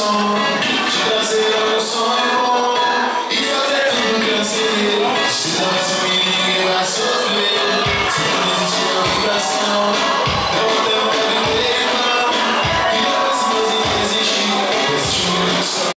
sonho, de trazer ao é sonho bom e fazer tudo crescer.